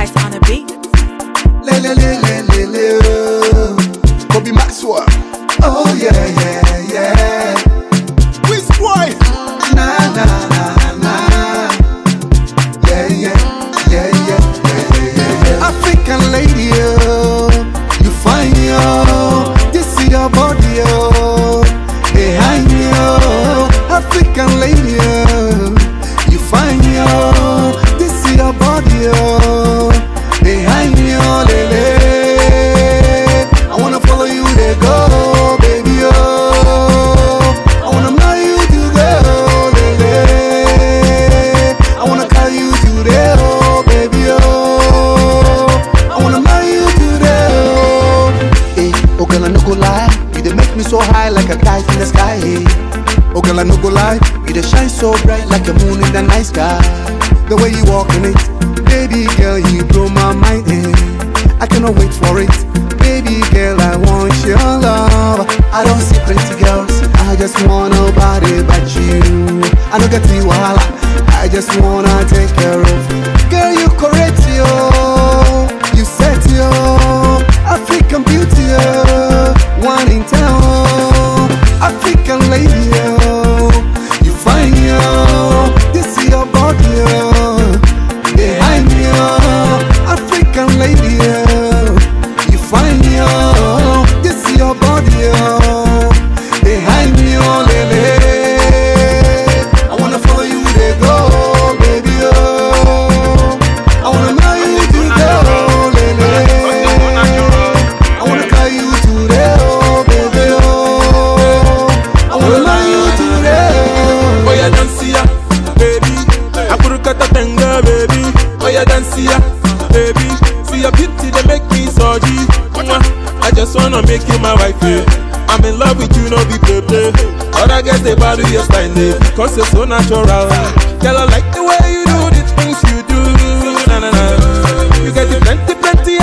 Spice on the oh girl, I no go lie, you dey make me so high like a kite in the sky. Oh girl, I no go lie, you dey shine so bright like a moon in the night sky. The way you walk in it, baby girl, you blow my mind. Hey. I cannot wait for it, baby girl, I want your love. I don't see pretty girls, I just want nobody but you. I don't get you I just wanna take care of you. Girl, you correct yo, you See your beauty, they make me. Mwah. I just wanna make you my wife. eh. I'm in love with you, no be play play. Other girls they body your style, eh, cause you're so natural. Girl, I like the way you do the things you do. Na na na. You get the plenty, plenty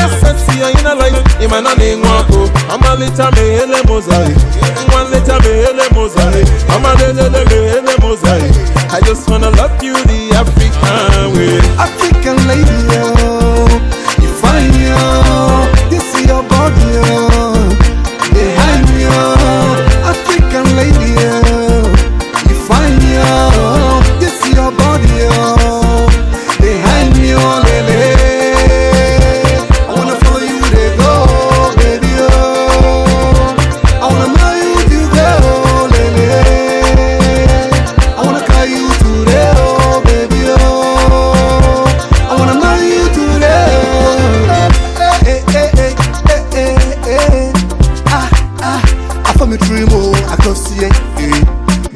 here in a life. Imana ni mwako, ama lita me hele mozai. One lita me hele mozai. Ama lele le me mozai. I just wanna love you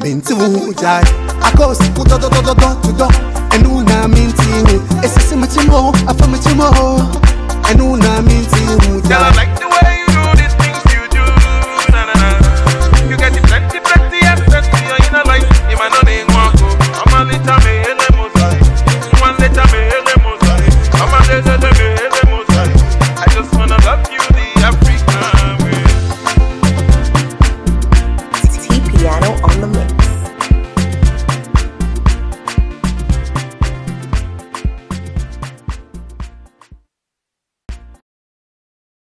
Minti wo jai, go see do do do do do do. Enu na wo, esisi mi chimo, I found me chimo, enu na wo jai. like the